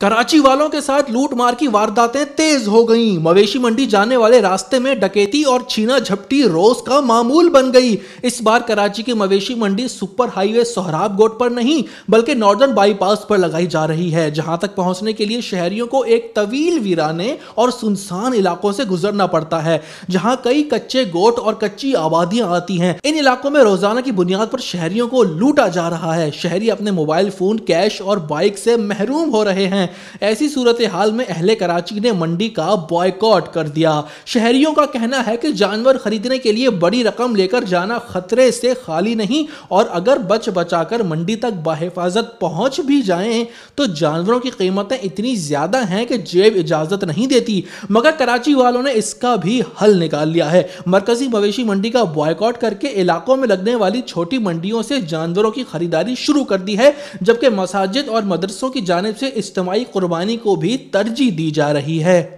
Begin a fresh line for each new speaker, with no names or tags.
कराची वालों के साथ लूट मार की वारदातें तेज हो गईं। मवेशी मंडी जाने वाले रास्ते में डकैती और छीना झपटी रोज का मामूल बन गई। इस बार कराची की मवेशी मंडी सुपर हाईवे सोहराब गोट पर नहीं, बल्कि नॉर्दर्न बाईपास पर लगाई जा रही है, जहाँ तक पहुँचने के लिए शहरियों को एक तवील वीराने और सुनसान इलाकों से गुजरना पड़ता है, जहाँ कई कच्चे गोट और कच्ची आबादियाँ आती हैं। इन इलाकों में रोज़ाना की बुनियाद पर शहरियों को लूटा जा रहा है। शहरी अपने मोबाइल फ़ोन, कैश और बाइक से महरूम हो रहे हैं। ऐसी सूरत हाल में अहले कराची ने मंडी का बॉयकॉट कर दिया। शहरियों का कहना है कि जानवर खरीदने के लिए बड़ी रकम लेकर जाना खतरे से खाली नहीं और अगर बच बचाकर मंडी तक बाहिफाजत पहुँच भी जाएँ तो जानवरों की कीमतें इतनी ज़्यादा हैं कि जेब इजाज़त नहीं देती। मगर कराची वालों ने इसका भी हल निकाल लिया है। मरकजी मवेशी मंडी का बॉयकॉट करके इलाकों में लगने वाली छोटी मंडियों से जानवरों की खरीदारी शुरू कर दी है, जबकि मसाजिद और मदरसों की जानब से इज्तमाही कुर्बानी को भी तरजीह दी जा रही है।